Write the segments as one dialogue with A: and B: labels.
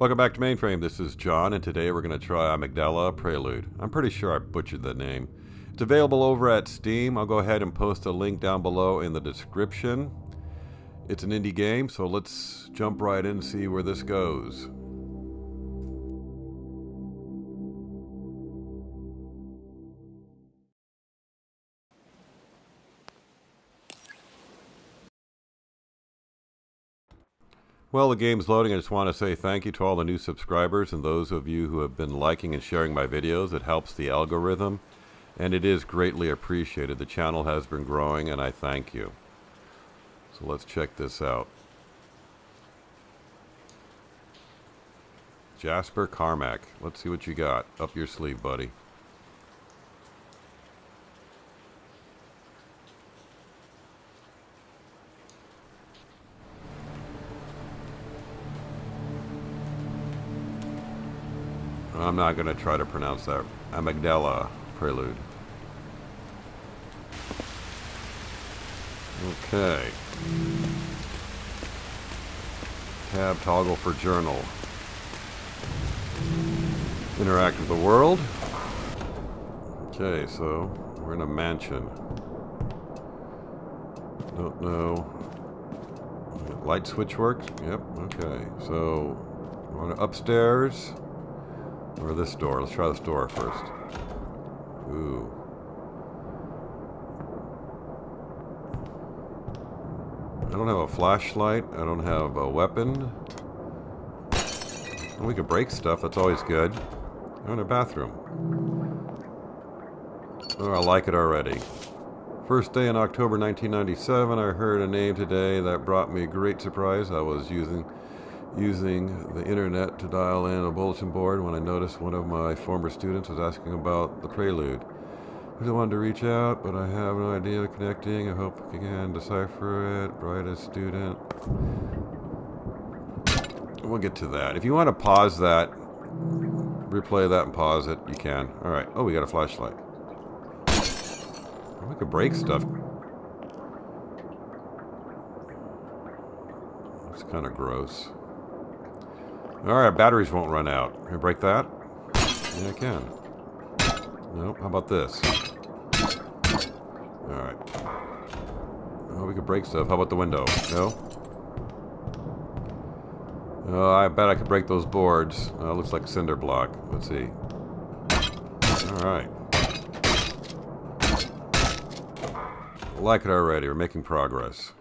A: Welcome back to Mainframe. This is John, and today we're going to try Amygdala Prelude. I'm pretty sure I butchered the name. It's available over at Steam. I'll go ahead and post a link down below in the description. It's an indie game, so let's jump right in and see where this goes. Well, the game's loading. I just want to say thank you to all the new subscribers and those of you who have been liking and sharing my videos. It helps the algorithm, and it is greatly appreciated. The channel has been growing, and I thank you. So let's check this out. Jasper Carmack. Let's see what you got. Up your sleeve, buddy. I'm not going to try to pronounce that. Amygdala Prelude. Okay. Tab toggle for journal. Interact with the world. Okay, so we're in a mansion. Don't know. Light switch works? Yep, okay. So, we're upstairs. Or this door. Let's try this door first. Ooh. I don't have a flashlight. I don't have a weapon. we could break stuff. That's always good. Oh, in a bathroom. Oh, I like it already. First day in October 1997, I heard a name today that brought me great surprise. I was using using the internet to dial in a bulletin board when I noticed one of my former students was asking about the prelude. I really wanted to reach out, but I have no idea of connecting. I hope I can decipher it. Brightest student. We'll get to that. If you want to pause that, replay that and pause it, you can. Alright. Oh, we got a flashlight. We could break stuff. It's kind of gross. Alright, batteries won't run out. Can I break that? Yeah, I can. Nope, how about this? Alright. Oh, we could break stuff. How about the window? No? Oh, I bet I could break those boards. Oh, looks like cinder block. Let's see. Alright. like it already. We're making progress.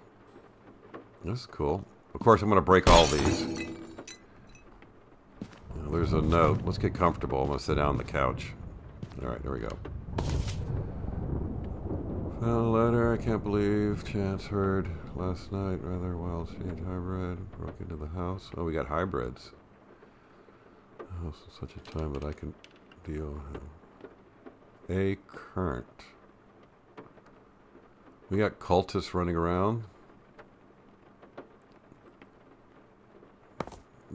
A: This is cool. Of course, I'm going to break all these. There's a note. Let's get comfortable. I'm going to sit down on the couch. Alright, there we go. Found a letter I can't believe Chance heard last night. Rather wild seed hybrid. Broke into the house. Oh, we got hybrids. Oh, such a time that I can deal with. A current. We got cultists running around.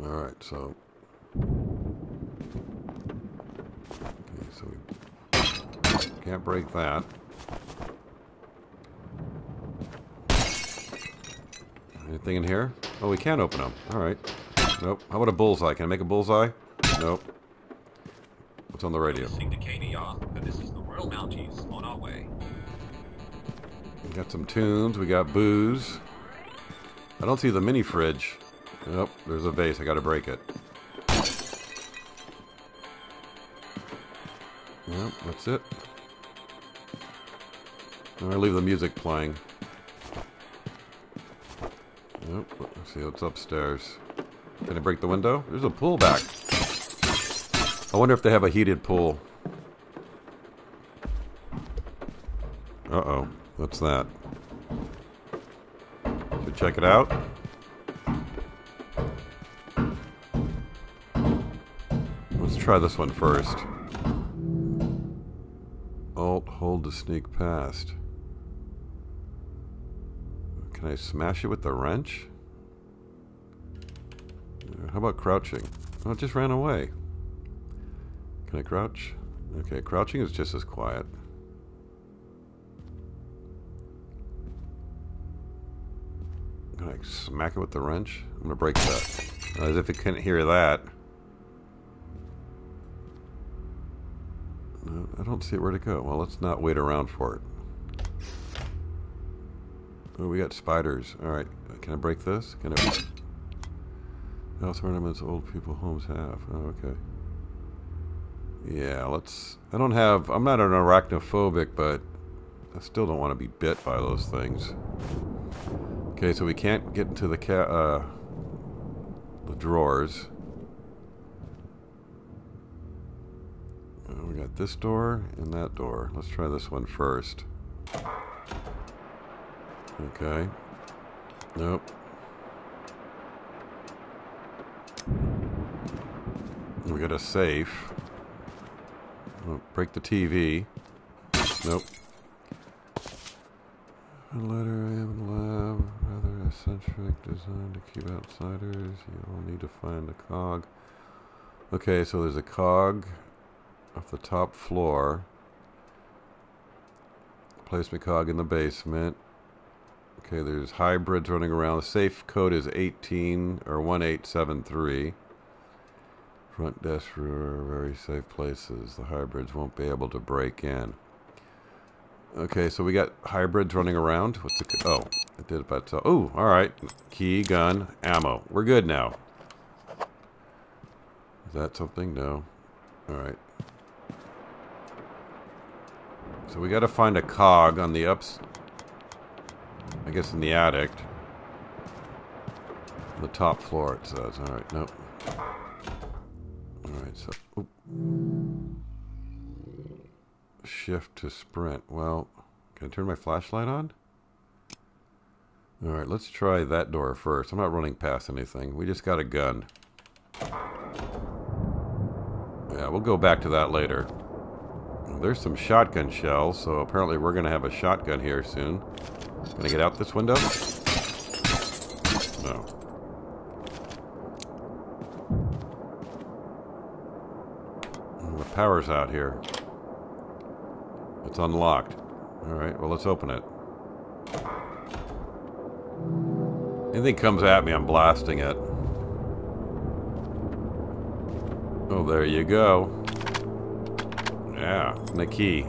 A: Alright, so we can't break that. Anything in here? Oh, we can't open them. Alright. Nope. How about a bullseye? Can I make a bullseye? Nope. What's on the radio?
B: To KDR, this is the Royal Mounties on our way.
A: We got some tunes. We got booze. I don't see the mini fridge. Nope. There's a vase. I gotta break it. Yep, that's it. I'm gonna leave the music playing. Yep, let's see what's upstairs. Can I break the window? There's a pool back. I wonder if they have a heated pool. Uh-oh. What's that? Should we check it out? Let's try this one first. Alt hold to sneak past. Can I smash it with the wrench? Uh, how about crouching? Oh, it just ran away. Can I crouch? Okay, crouching is just as quiet. Can I smack it with the wrench? I'm gonna break that. Uh, as if it couldn't hear that. I don't see where to go. Well, let's not wait around for it. Oh, we got spiders. Alright, can I break this? Can I... House ornaments old people homes have. Oh, okay. Yeah, let's... I don't have... I'm not an arachnophobic, but I still don't want to be bit by those things. Okay, so we can't get into the ca uh, the drawers. Uh, we got this door and that door. Let's try this one first. Okay. Nope. We got a safe. Break the TV. Nope. A letter I have in the lab, rather eccentric, designed to keep outsiders. You'll need to find a cog. Okay, so there's a cog off the top floor. Placement cog in the basement. Okay, there's hybrids running around. The safe code is 18 or 1873. Front desk for very safe places. The hybrids won't be able to break in. Okay, so we got hybrids running around. What's the... Oh, it did about Uh, oh, alright. Key, gun, ammo. We're good now. Is that something? No. Alright. So we got to find a cog on the ups... I guess in the attic. The top floor, it says. Alright, nope. Alright, so... Oop. Shift to sprint. Well, can I turn my flashlight on? Alright, let's try that door first. I'm not running past anything. We just got a gun. Yeah, we'll go back to that later. There's some shotgun shells, so apparently we're going to have a shotgun here soon. Can I get out this window? No. The power's out here. It's unlocked. Alright, well let's open it. Anything comes at me, I'm blasting it. Oh, there you go. Yeah, and the key.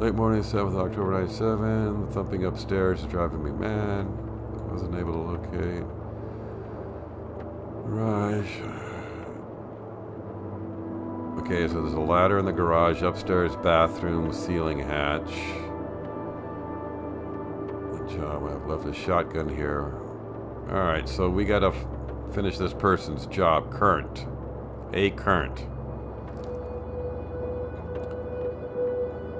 A: Late morning, 7th October 97. The thumping upstairs is driving me mad. I wasn't able to locate. Right. Okay, so there's a ladder in the garage, upstairs bathroom, ceiling hatch. Job I've left a shotgun here. Alright, so we gotta finish this person's job. Current. A current.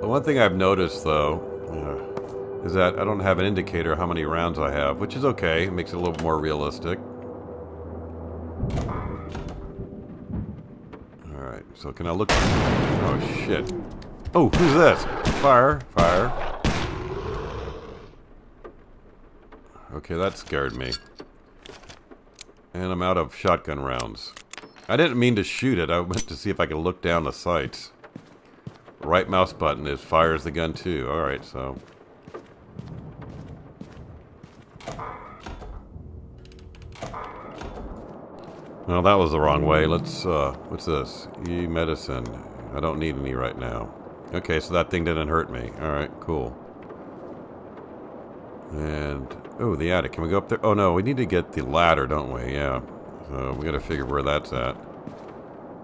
A: The one thing I've noticed, though, is that I don't have an indicator how many rounds I have, which is okay. It makes it a little more realistic. Alright, so can I look? Oh shit. Oh, who's this? Fire, fire. Okay, that scared me. And I'm out of shotgun rounds. I didn't mean to shoot it. I went to see if I could look down the sights. Right mouse button is fires the gun too. Alright, so Well, that was the wrong way. Let's, uh, what's this? E-medicine. I don't need any right now. Okay, so that thing didn't hurt me. Alright, cool. And, oh, the attic. Can we go up there? Oh, no, we need to get the ladder, don't we? Yeah. So we gotta figure where that's at.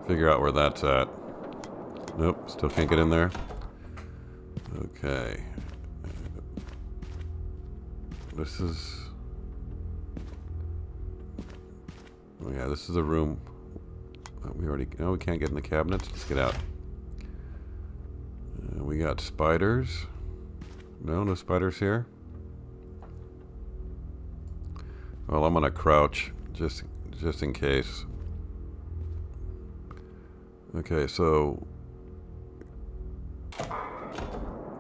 A: Figure out where that's at. Nope, still can't get in there. Okay. This is Oh yeah, this is a room. We already, no, we can't get in the cabinets. Let's get out. Uh, we got spiders. No, no spiders here. Well, I'm gonna crouch just, just in case. Okay, so.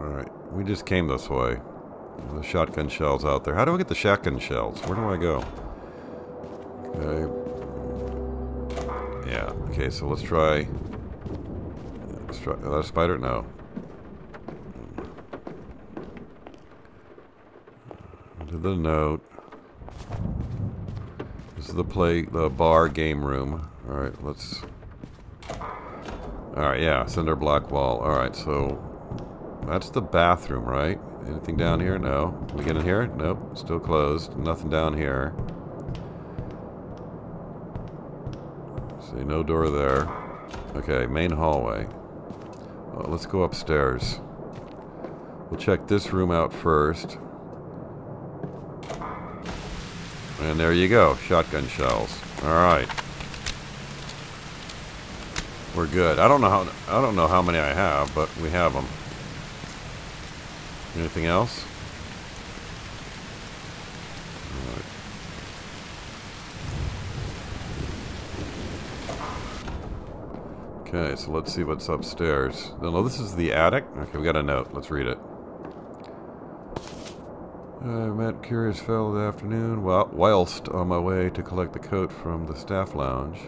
A: All right, we just came this way. The shotgun shells out there. How do I get the shotgun shells? Where do I go? Okay. Yeah, okay, so let's try... Let's try... Is that a spider? No. To the note. This is the play, the bar game room. All right, let's. All right, yeah, cinder block wall. All right, so that's the bathroom, right? Anything down here? No. Can we get in here? Nope. Still closed. Nothing down here. See, no door there. Okay, main hallway. Well, let's go upstairs. We'll check this room out first. And there you go, shotgun shells. All right. We're good. I don't know how I don't know how many I have, but we have them. Anything else? Okay, so let's see what's upstairs. No, no, this is the attic? Okay, we got a note. Let's read it. I met Curious Fellow this afternoon whilst on my way to collect the coat from the staff lounge.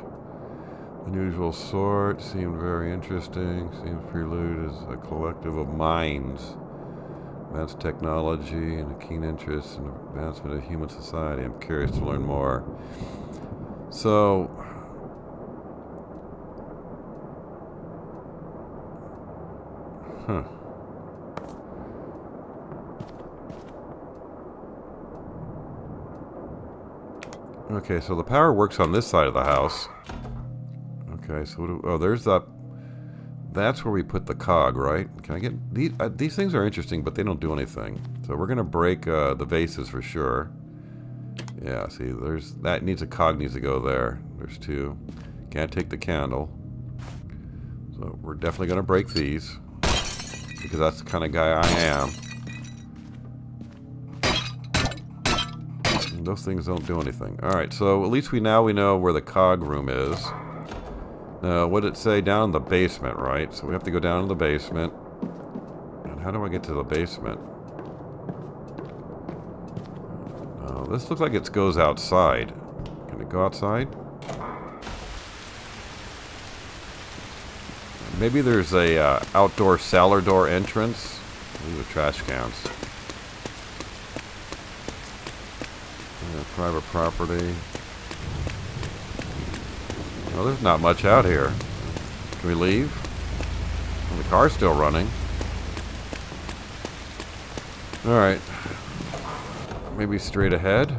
A: Unusual sort, seemed very interesting, seems prelude as a collective of minds. Advanced technology and a keen interest in advancement of human society. I'm curious to learn more. So, huh. Okay, so the power works on this side of the house. Okay, so do, oh, there's that. That's where we put the cog, right? Can I get these? Uh, these things are interesting, but they don't do anything. So we're gonna break uh, the vases for sure. Yeah, see, there's that needs a cog needs to go there. There's two. Can't take the candle. So we're definitely gonna break these because that's the kind of guy I am. those things don't do anything. Alright, so at least we now we know where the cog room is. Now, what did it say? Down in the basement, right? So we have to go down to the basement. And how do I get to the basement? Oh, this looks like it goes outside. Can it go outside? Maybe there's a uh, outdoor cellar door entrance. These are trash cans. Uh, private property. Well, there's not much out here. Can we leave? Well, the car's still running. Alright. Maybe straight ahead.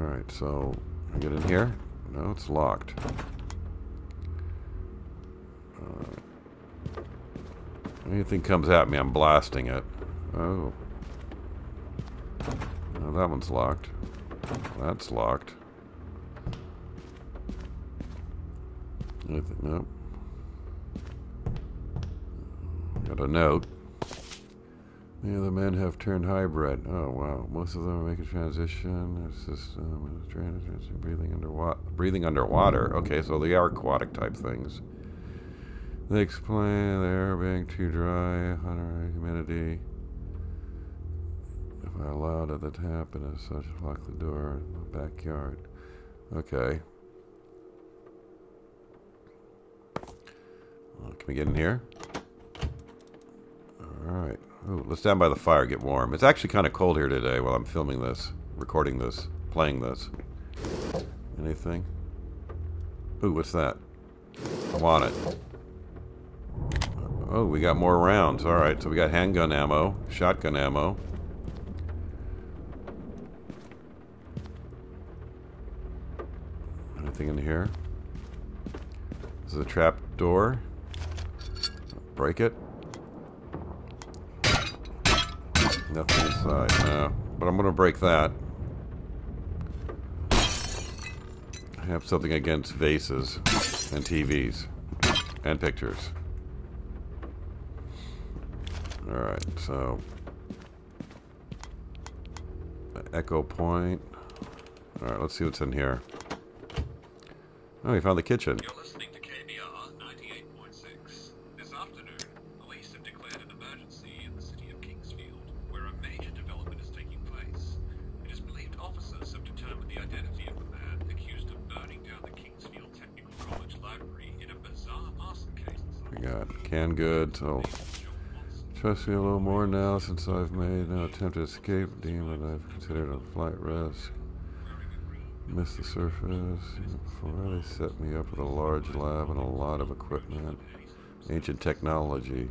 A: Alright, so... I get in here? No, it's locked. Uh, anything comes at me, I'm blasting it. Oh. That one's locked. That's locked. Anything? Nope. Got a note. Many of the other men have turned hybrid. Oh wow! Most of them are making transition. System is transition, breathing underwater. Breathing underwater. Okay, so they are aquatic type things. They explain the air being too dry, high humidity. If I allowed it to happen as such, lock the door in the backyard. Okay. Uh, can we get in here? Alright. let's stand by the fire, get warm. It's actually kind of cold here today while I'm filming this, recording this, playing this. Anything? Ooh, what's that? I want it. Oh, we got more rounds. Alright, so we got handgun ammo, shotgun ammo. Anything in here? This is a trap door. Break it. Nothing inside. No. But I'm going to break that. I have something against vases and TVs and pictures. Alright, so... Echo point. Alright, let's see what's in here. Oh, we found the kitchen.
B: You're listening to KBR 98.6. This afternoon, police have declared an emergency in the city of Kingsfield, where a major development is taking place. It is believed officers have determined the identity of the man accused of burning down the Kingsfield Technical College library in a bizarre arson case.
A: We got canned goods. Oh. me a little more now since I've made no attempt to escape. Demon I've considered a flight risk. Missed the surface. Before they set me up with a large lab and a lot of equipment. Ancient technology.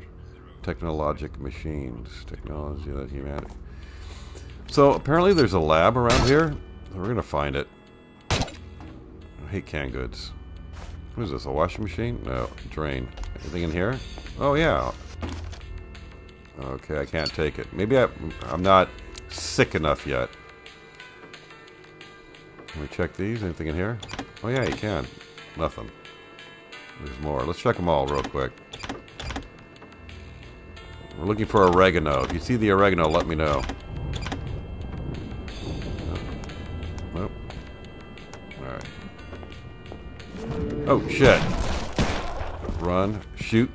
A: Technologic machines. Technology that humanity. So apparently there's a lab around here. We're gonna find it. I hate canned goods. What is this, a washing machine? No, drain. Anything in here? Oh yeah. Okay, I can't take it. Maybe I, I'm not sick enough yet. Can we check these? Anything in here? Oh yeah, you can. Nothing. There's more. Let's check them all real quick. We're looking for oregano. If you see the oregano, let me know. Nope. Alright. Oh, shit. Run. Shoot.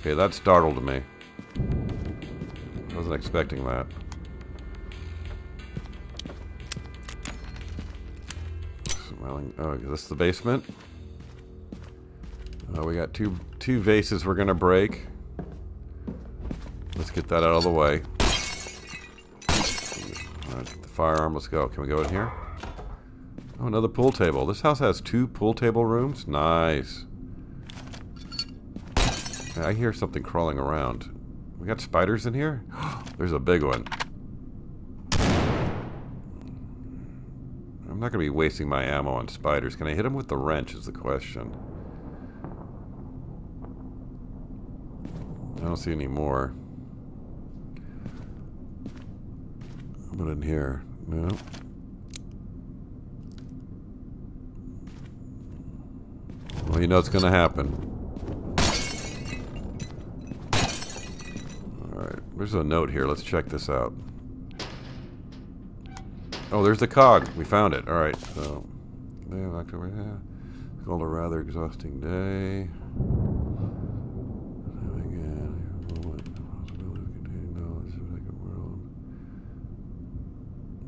A: Okay, that startled me. I wasn't expecting that. Smiling. Oh, is this the basement? Uh, we got two two vases we're gonna break. Let's get that out of the way. the firearm, let's go. Can we go in here? Oh, another pool table. This house has two pool table rooms? Nice. I hear something crawling around. We got spiders in here? There's a big one. I'm not going to be wasting my ammo on spiders. Can I hit them with the wrench is the question. I don't see any more. What in here? No. Well, you know it's going to happen. Alright, there's a note here. Let's check this out. Oh, there's the cog. We found it. All right. So, yeah, October. Yeah. It's called a rather exhausting day.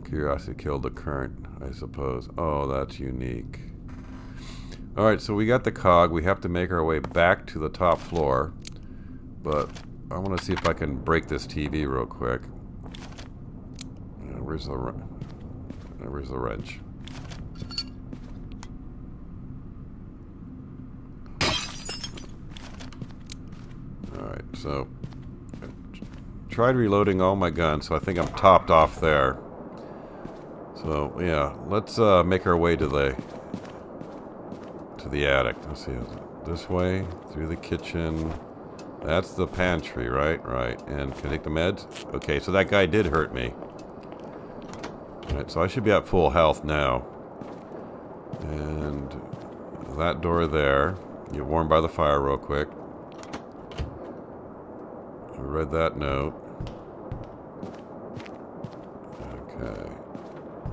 A: Curiosity killed the current, I suppose. Oh, that's unique. Alright, so we got the cog. We have to make our way back to the top floor. But I want to see if I can break this TV real quick. where's the where's the wrench? Alright, so I tried reloading all my guns, so I think I'm topped off there. So yeah, let's uh, make our way to the to the attic. Let's see, this way through the kitchen. That's the pantry, right? Right. And can I take the meds? Okay, so that guy did hurt me. Alright, so I should be at full health now. And that door there. Get warmed by the fire real quick. I read that note. Okay.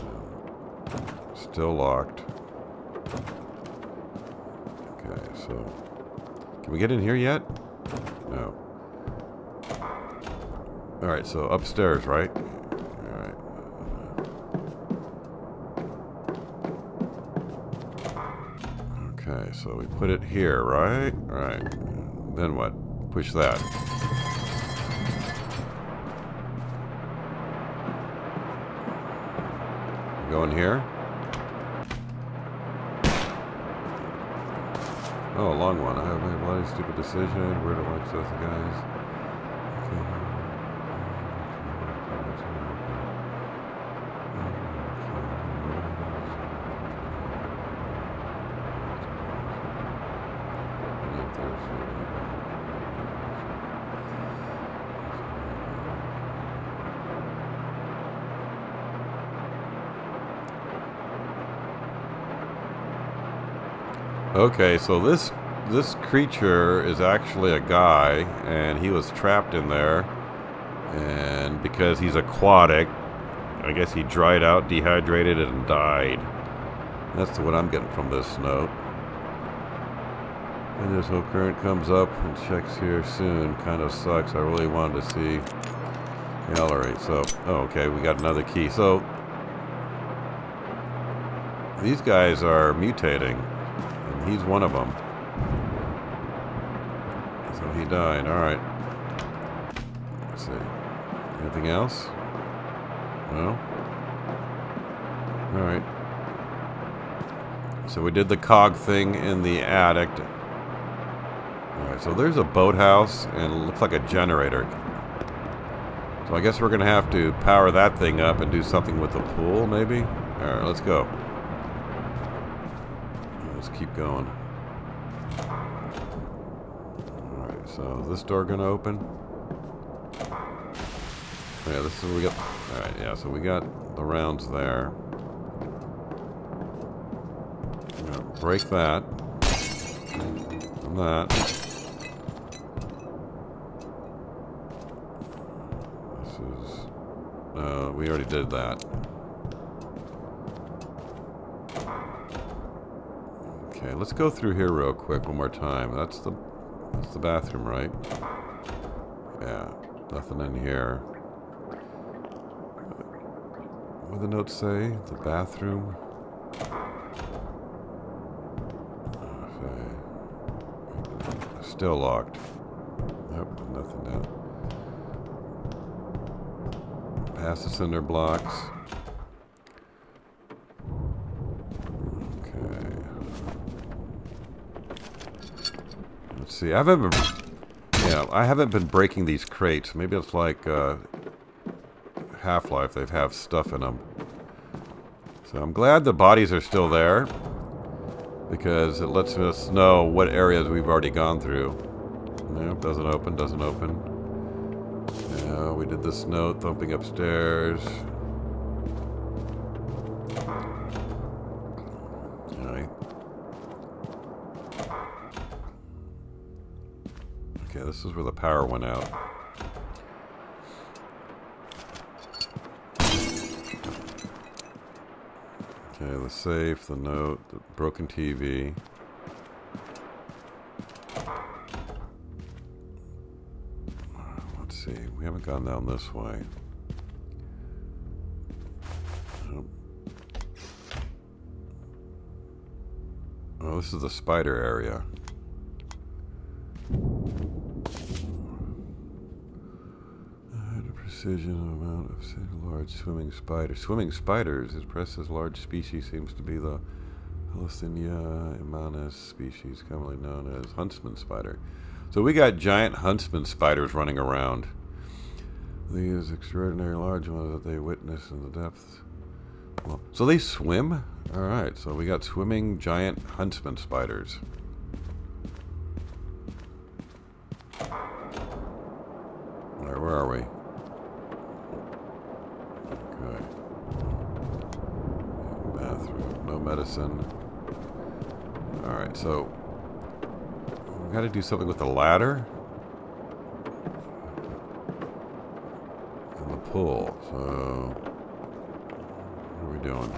A: Um, still locked. Okay, so... Can we get in here yet? No. Alright, so upstairs, right? Okay, so we put it here, right? Alright. Then what? Push that. Go in here? Oh, a long one. I have made a bloody stupid decision. Where to watch those guys? Okay, so this this creature is actually a guy, and he was trapped in there. And because he's aquatic, I guess he dried out, dehydrated, and died. That's what I'm getting from this note. And this whole current comes up and checks here soon. Kind of sucks. I really wanted to see gallery. So, oh, okay, we got another key. So, these guys are mutating. He's one of them. So he died. All right. Let's see. Anything else? No. All right. So we did the cog thing in the attic. Alright, so there's a boathouse and it looks like a generator. So I guess we're going to have to power that thing up and do something with the pool, maybe? Alright, let's go. Going. Alright, so is this door to open? Yeah, this is we got. Alright, yeah, so we got the rounds there. break that. And that. This is... Uh, we already did that. Okay, let's go through here real quick one more time. That's the that's the bathroom, right? Yeah, nothing in here. What do the notes say? The bathroom. Okay. Still locked. Nope, nothing down. Past the cinder blocks. Okay. Let's see. I haven't been. Yeah, I haven't been breaking these crates. Maybe it's like uh, Half-Life. They have stuff in them. So I'm glad the bodies are still there because it lets us know what areas we've already gone through. Nope, doesn't open, doesn't open. Yeah, we did this note, thumping upstairs. This is where the power went out. Okay, the safe, the note, the broken TV. Uh, let's see, we haven't gone down this way. Oh, this is the spider area. Precision amount of large swimming spiders. Swimming spiders, as pressed as large species, seems to be the Helistinia imanis species, commonly known as huntsman spider. So we got giant huntsman spiders running around. These extraordinary large ones that they witness in the depths. Well, so they swim? Alright, so we got swimming giant huntsman spiders. Where are we? Alright, so we gotta do something with the ladder. And the pull. So what are we doing?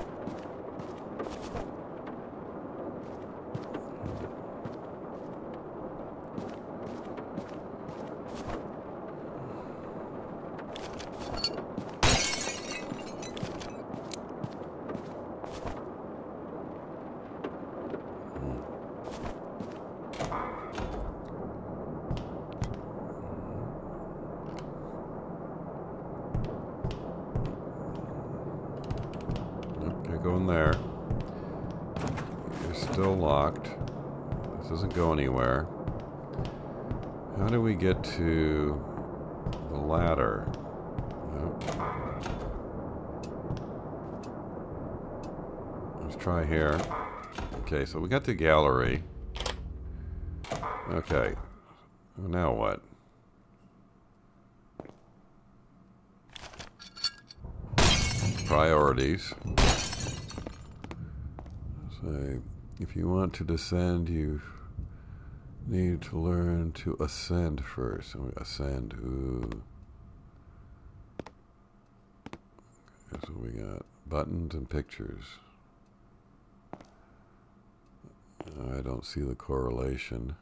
A: get to the ladder. Nope. Let's try here. Okay, so we got the gallery. Okay. Now what? Priorities. Say, if you want to descend, you need to learn to ascend first. Ascend. Ooh. Here's what we got. Buttons and pictures. I don't see the correlation.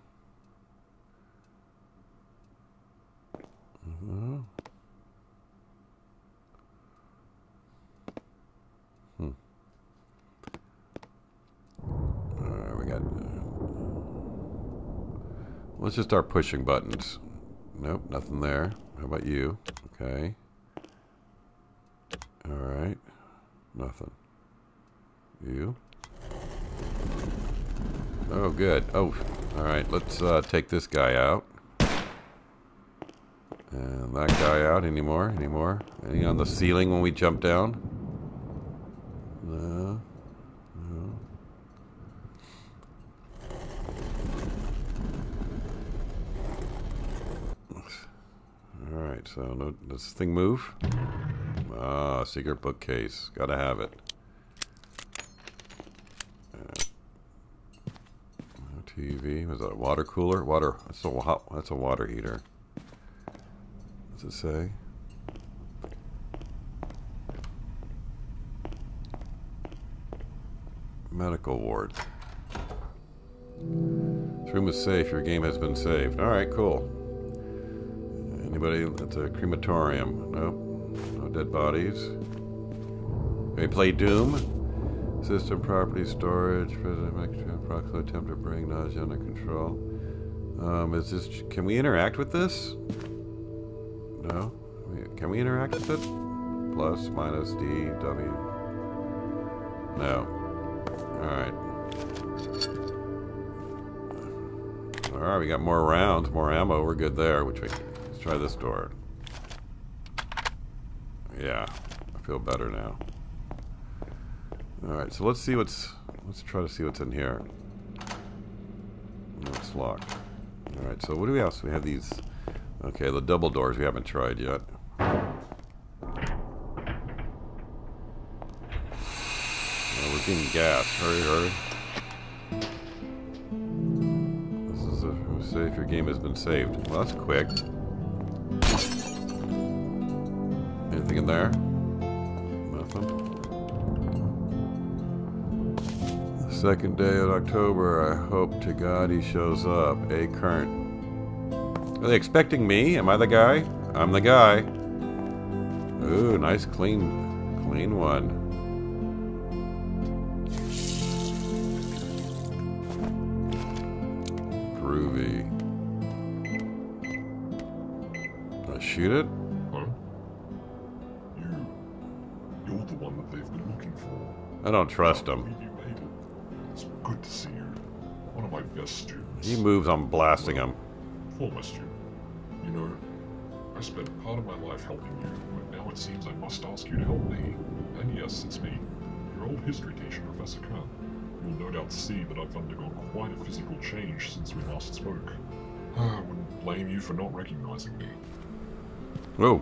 A: Uh -huh. Hmm. All right, we got let's just start pushing buttons. Nope, nothing there. How about you? Okay. Alright. Nothing. You? Oh, good. Oh, alright. Let's uh, take this guy out. And that guy out. Any more? Any more? Any on the ceiling when we jump down? No. No. Alright, so no, does this thing move? Ah, secret bookcase. Gotta have it. Uh, TV. Was that a water cooler? Water. That's a hot. That's a water heater. What's it say? Medical ward. This room is safe. Your game has been saved. All right, cool. Anybody? That's a crematorium. Nope. No dead bodies. We play Doom. System property storage. President Mexico approximately attempt to bring nausea under control. Um, is this? Can we interact with this? No. Can we interact with it? Plus, minus, D, W. No. Alright. Alright, we got more rounds, more ammo. We're good there. Which we let's try this door. Yeah, I feel better now. Alright, so let's see what's let's try to see what's in here. It's locked. Alright, so what do we else? We have these Okay, the double doors we haven't tried yet. Oh, we're getting gas. Hurry, hurry. This is a safe. Your game has been saved. Well, that's quick. Anything in there? Second day of October. I hope to God he shows up. A current. Are they expecting me? Am I the guy? I'm the guy. Ooh, nice clean, clean one. Groovy. I shoot it?
C: Huh? You. You're the one that they've been looking for.
A: I don't trust him.
C: Good to see you. One of my best students.
A: He moves, I'm blasting him.
C: Former student. You know, I spent part of my life helping you, but now it seems I must ask you to help me. And yes, it's me, your old history teacher, Professor Khan. You'll no doubt see that I've undergone quite a physical change since we last spoke. Ah, I wouldn't blame you for not recognizing me.
A: Whoa.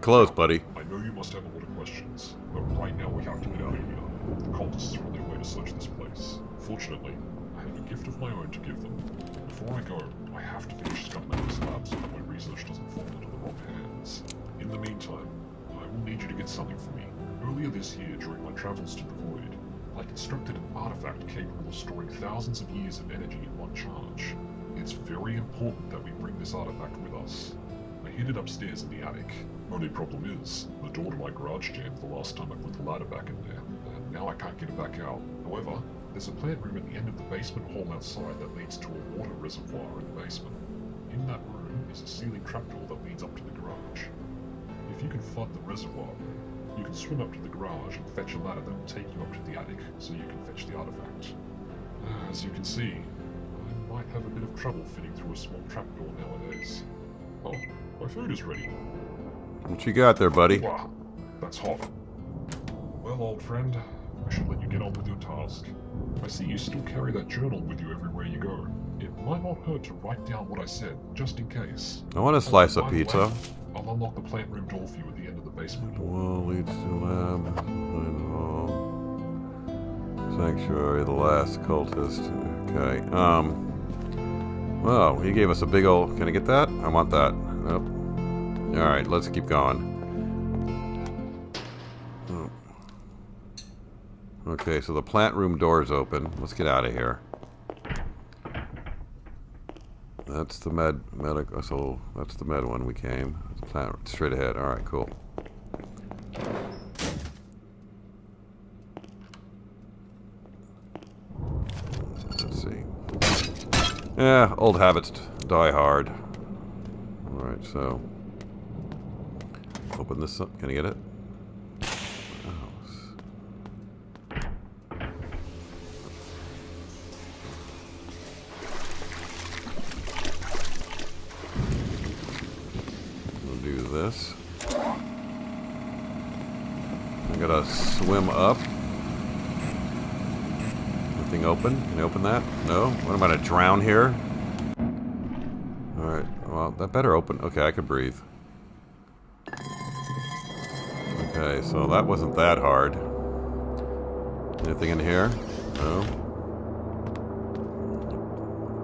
A: Close, buddy.
C: I know you must have a lot of questions, but right now we have to get out of here. The cultists are on their way to search this place. Fortunately, I have a gift of my own to give them. Before I go, I have to finish scuttling this lab so that my research doesn't fall into the wrong hands. In the meantime, I will need you to get something for me. Earlier this year, during my travels to the Void, I constructed an artifact capable of storing thousands of years of energy in one charge. It's very important that we bring this artifact with us. I hid it upstairs in the attic. Only problem is, the door to my garage jammed the last time I put the ladder back in there, and now I can't get it back out. However, there's a plant room at the end of the basement hall outside that leads to a water reservoir in the basement. In that room is a ceiling trapdoor that leads up to the garage. If you can find the reservoir you can swim up to the garage and fetch a ladder that will take you up to the attic so you can fetch the artifact. Uh, As you can see, I might have a bit of trouble fitting through a small trapdoor nowadays. Oh, my food is ready.
A: What you got there, buddy?
C: Wow, that's hot. Well, old friend, I should let you get on with your task. I see you still carry that journal with you everywhere you go. It might not hurt to write down what I said, just in case.
A: I want a slice of
C: the way,
A: pizza.
C: I'll unlock the plant room door for you at the end of the basement door.
A: Wall leads to lab. hall. Sanctuary, the last cultist. Okay. Um. Well, he gave us a big old. Can I get that? I want that. Nope. All right, let's keep going. Okay, so the plant room door is open. Let's get out of here. That's the med medical. Uh, so that's the med one we came. Plant straight ahead. All right, cool. Let's see. Yeah, old habits die hard. Alright, so... Open this up. Can I get it? Swim up. Nothing open? Can I open that? No? What am I gonna drown here? Alright, well, that better open. Okay, I could breathe. Okay, so that wasn't that hard. Anything in here? No.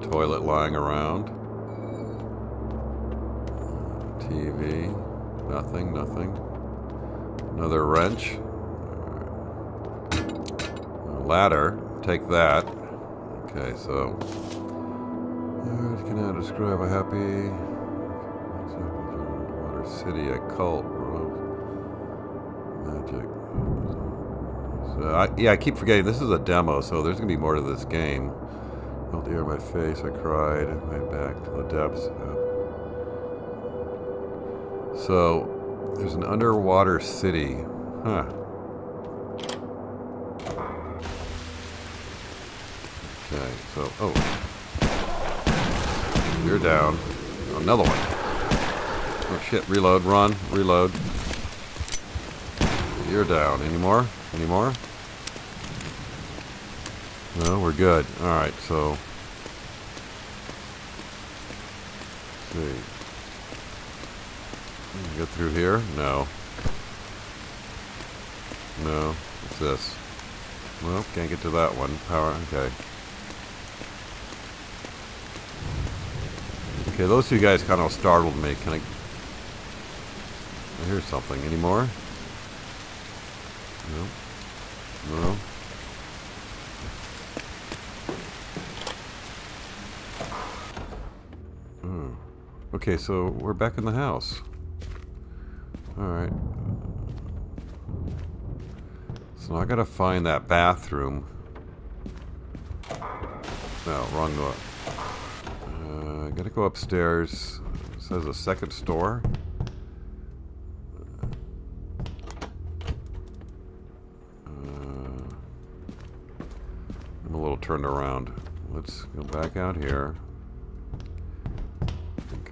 A: Toilet lying around. TV. Nothing, nothing. Another wrench. Ladder. Take that. Okay, so. Words cannot describe a happy. Water City, a cult. Magic. So I, yeah, I keep forgetting this is a demo, so there's gonna be more to this game. Felt the air in my face. I cried. My back to the depths. So there's an underwater city. Huh. Okay, so oh, you're down. Another one. Oh shit! Reload. Run. Reload. You're down. Any more? Any more? No, we're good. Alright, so... see. Get through here? No. No. What's this? Well, can't get to that one. Power, okay. Okay, those two guys kind of startled me. Can I... I hear something. Any more? No. No. Hmm. Okay, so we're back in the house. Alright. So I gotta find that bathroom. No, wrong door. Uh, go upstairs. It says a second store. I'm a little turned around. Let's go back out here.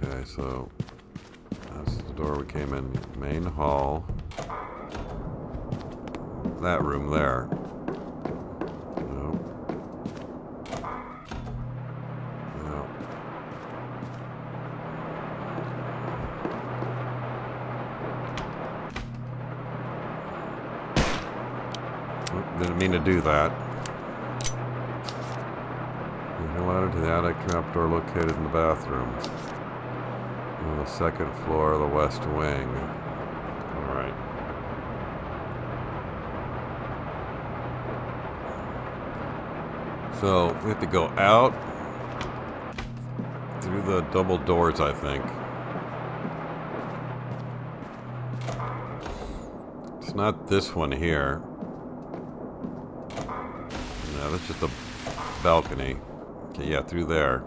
A: Okay, so that's the door we came in. Main hall. That room there. No. No. Oh, Didn't mean to do that. The ladder to the attic trapdoor located in the bathroom. On the second floor of the west wing. Alright. So, we have to go out through the double doors, I think. It's not this one here. That's just a balcony. Okay, yeah, through there.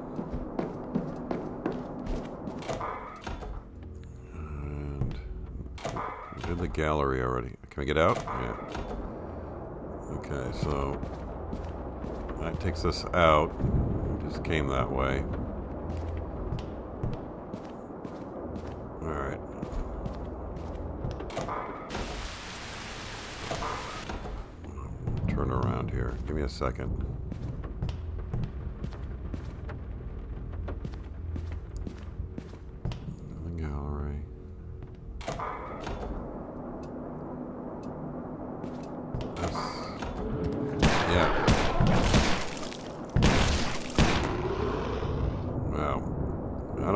A: And we did the gallery already. Can we get out? Yeah. Okay, so that takes us out. We just came that way. Alright. Turn around here. Give me a second. The gallery. That's, yeah. Wow. I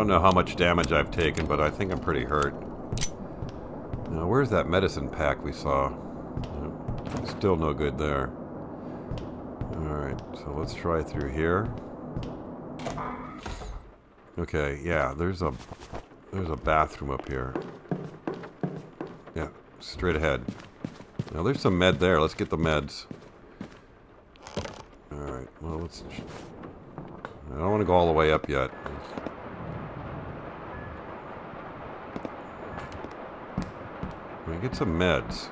A: don't know how much damage I've taken, but I think I'm pretty hurt. Now, where's that medicine pack we saw? Still no good there. Alright, so let's try through here. Okay, yeah, there's a there's a bathroom up here. Yeah, straight ahead. Now there's some med there. Let's get the meds. Alright, well let's... I don't want to go all the way up yet. We get some meds.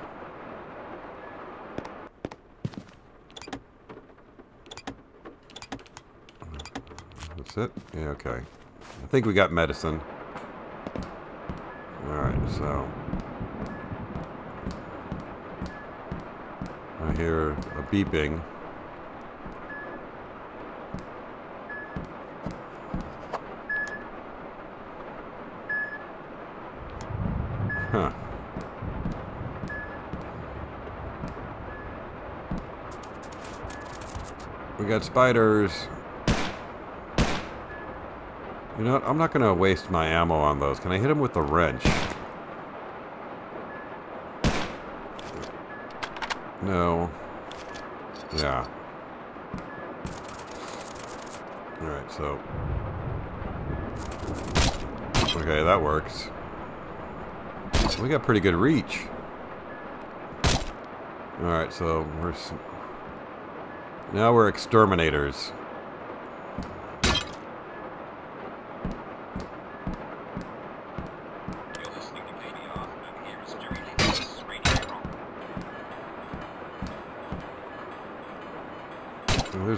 A: That's it? Yeah, okay. I think we got medicine. Alright, so... I hear a beeping. Huh. We got spiders. You know what? I'm not going to waste my ammo on those. Can I hit them with the wrench? No. Yeah. Alright, so... Okay, that works. We got pretty good reach. Alright, so we're... Now we're exterminators.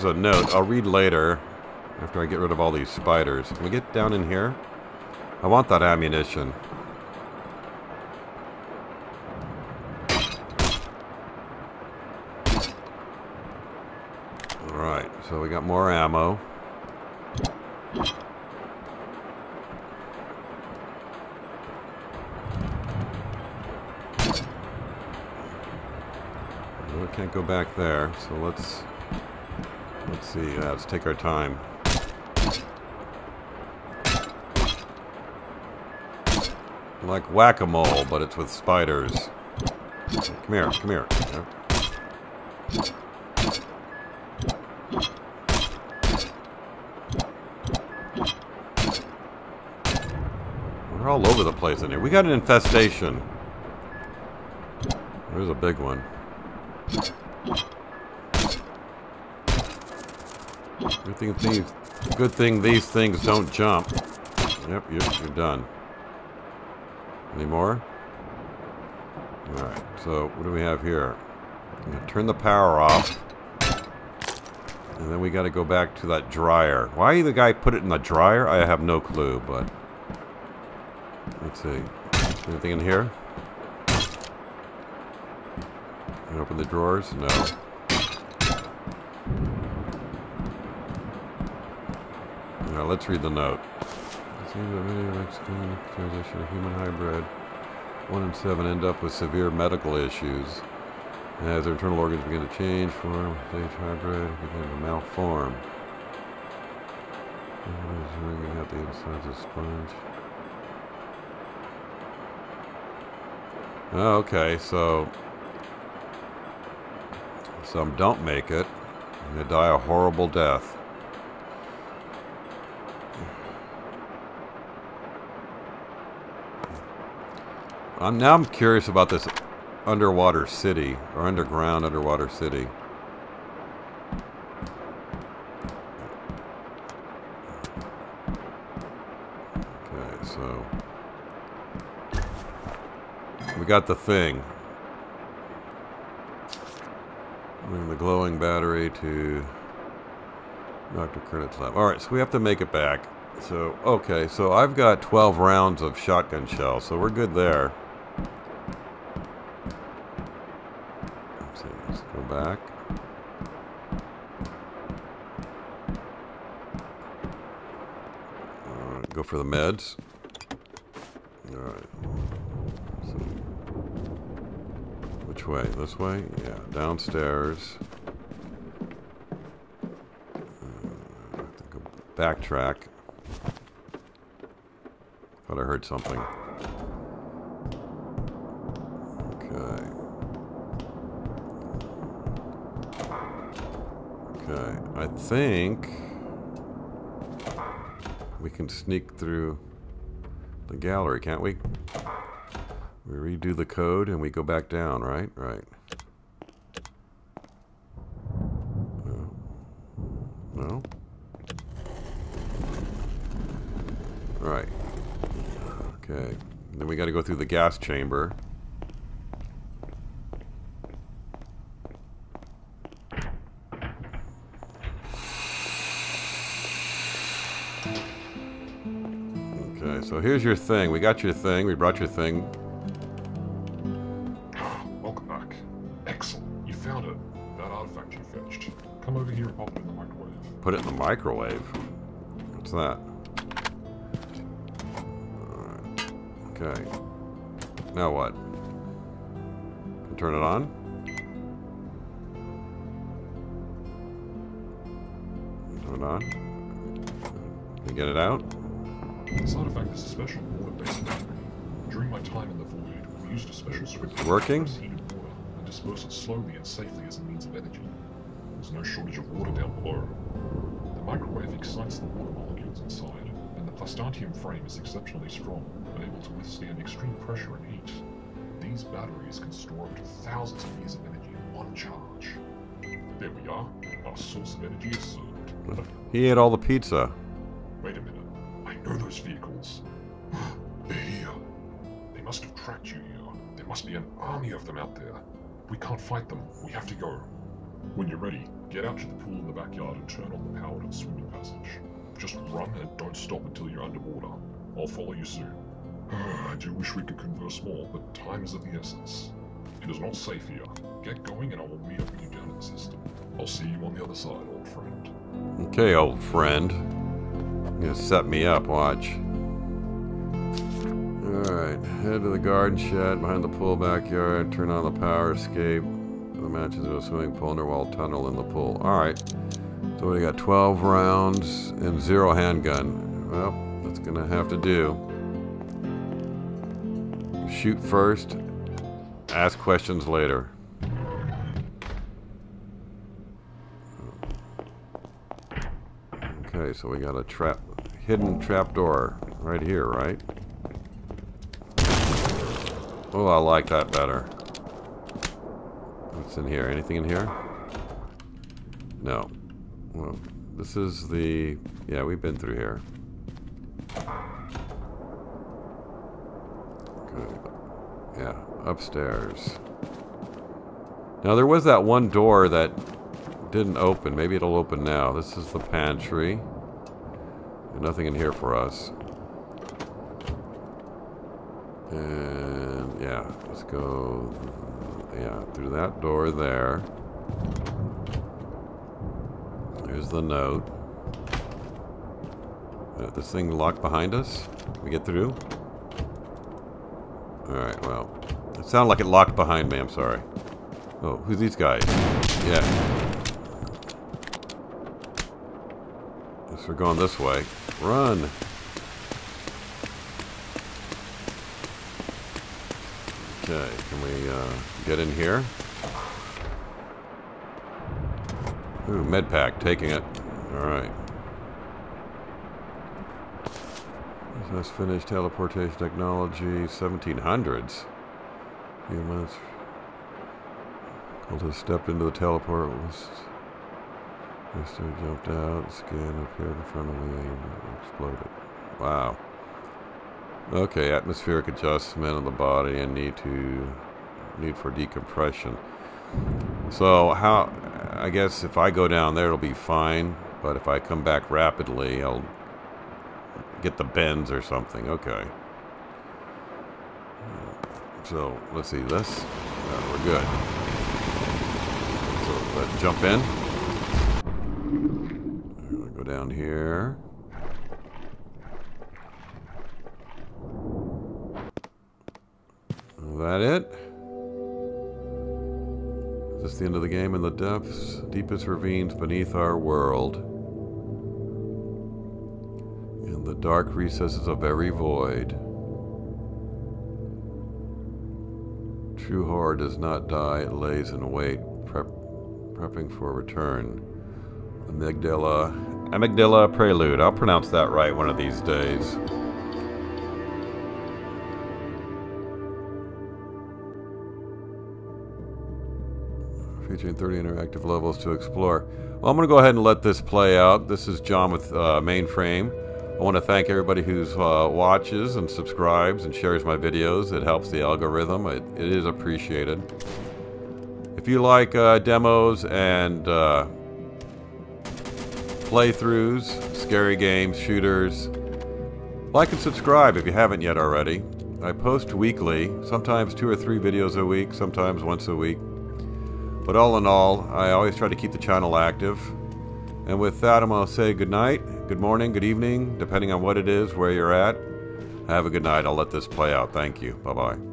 A: There's a note. I'll read later after I get rid of all these spiders. Can we get down in here? I want that ammunition. Alright, so we got more ammo. Can't go back there, so let's see. Let's take our time. Like whack-a-mole, but it's with spiders. Come here, come here. We're all over the place in here. We got an infestation. There's a big one. Good thing these, good thing these things don't jump. Yep, you're, you're done. Any more? Alright, so what do we have here? I'm gonna turn the power off. And then we gotta go back to that dryer. Why the guy put it in the dryer? I have no clue, but... Let's see. Anything in here? Can open the drawers? No. Alright, let's read the note. It seems that many Mexican transition to human hybrid. One in seven end up with severe medical issues. As their internal organs begin to change, form, stage hybrid begin to malform. Ringing out the insides of sponge. Oh, okay, so some don't make it. And they die a horrible death. I'm now I'm curious about this underwater city or underground underwater city. Okay, so we got the thing. Bring the glowing battery to Dr. Kernett's lab. All right, so we have to make it back. So, okay, so I've got 12 rounds of shotgun shells, so we're good there. Let's see, let's go back. All right, go for the meds. All right. So, which way? This way? Yeah, downstairs. Uh, backtrack. Thought I heard something. I think we can sneak through the gallery, can't we? We redo the code and we go back down, right? Right. No. Right. Okay. Then we got to go through the gas chamber. Here's your thing. We got your thing. We brought your thing.
C: Welcome back. Excellent. You found it. That artifact you fetched. Come over here and pop it in the microwave.
A: Put it in the microwave. What's that? Okay. Now what? Turn it on? Turn it on? Can you get it out?
C: This artifact is a special water-based battery. During my time in the void, we used a special script to
A: Working?
C: heated water and disperse it slowly and safely as a means of energy. There's no shortage of water down below. The microwave excites the water molecules inside, and the plastantium frame is exceptionally strong able to withstand extreme pressure and heat. These batteries can store up to thousands of years of energy in one charge. There we are. Our source of energy is served.
A: He ate all the pizza.
C: Wait a minute. Know those vehicles. They're here. They must have tracked you here. There must be an army of them out there. We can't fight them. We have to go. When you're ready, get out to the pool in the backyard and turn on the power to the swimming passage. Just run and don't stop until you're underwater. I'll follow you soon. I do wish we could converse more, but time is of the essence. It is not safe here. Get going and I will meet up with you down in the system. I'll see you on the other side, old friend.
A: Okay, old friend. Gonna set me up, watch. Alright, head to the garden shed behind the pool backyard, turn on the power escape. The matches of a swimming pool underwall tunnel in the pool. Alright. So we got 12 rounds and zero handgun. Well, that's gonna have to do. Shoot first, ask questions later. Okay, so we got a trap, hidden trap door right here, right? Oh, I like that better. What's in here? Anything in here? No. Well, this is the... Yeah, we've been through here. Good. Yeah, upstairs. Now, there was that one door that didn't open. Maybe it'll open now. This is the pantry. Nothing in here for us. And yeah, let's go. Yeah, through that door there. There's the note. Uh, this thing locked behind us? Can we get through? Alright, well. It sounded like it locked behind me, I'm sorry. Oh, who's these guys? Yeah. Guess we're going this way. Run! Okay, can we uh, get in here? Ooh, med pack, taking it. Alright. Let's finish teleportation technology, 1700s. Few months. Cultist stepped into the teleport. Mister jumped out. Scan appeared in front of me and exploded. Wow. Okay, atmospheric adjustment of the body and need to need for decompression. So how? I guess if I go down there, it'll be fine. But if I come back rapidly, I'll get the bends or something. Okay. So let's see this. We're good. So let's jump in. Down here. Is that it? Is this the end of the game in the depths, deepest ravines beneath our world? In the dark recesses of every void. True horror does not die, it lays in wait, prep, prepping for return. Amygdala. Amygdala Prelude. I'll pronounce that right one of these days. Featuring 30 interactive levels to explore. Well, I'm going to go ahead and let this play out. This is John with uh, Main Frame. I want to thank everybody who uh, watches and subscribes and shares my videos. It helps the algorithm. It, it is appreciated. If you like uh, demos and uh, playthroughs, scary games, shooters, like and subscribe if you haven't yet already. I post weekly, sometimes two or three videos a week, sometimes once a week. But all in all, I always try to keep the channel active. And with that, I'm going to say good night, good morning, good evening, depending on what it is, where you're at. Have a good night. I'll let this play out. Thank you. Bye-bye.